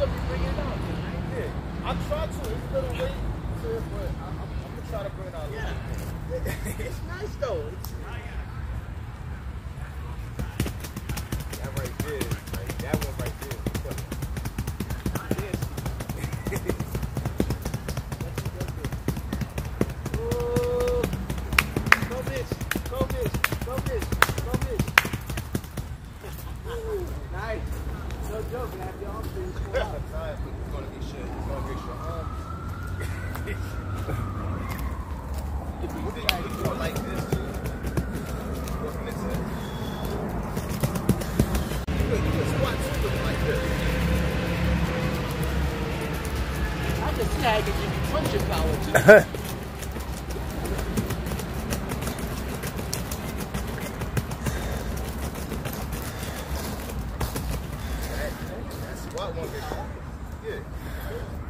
up and bring it out. Yeah. try to bring it down i'm going to try to bring it out. Yeah. it's nice, though. It's nice. Man. Have your arm free. It's going out. It's gonna get shit. It's gonna get your. What did you do like this, dude? Working this in. You can, you can squat too, looking like this. I can see how give you punching power too. 하고 하겠다. 예.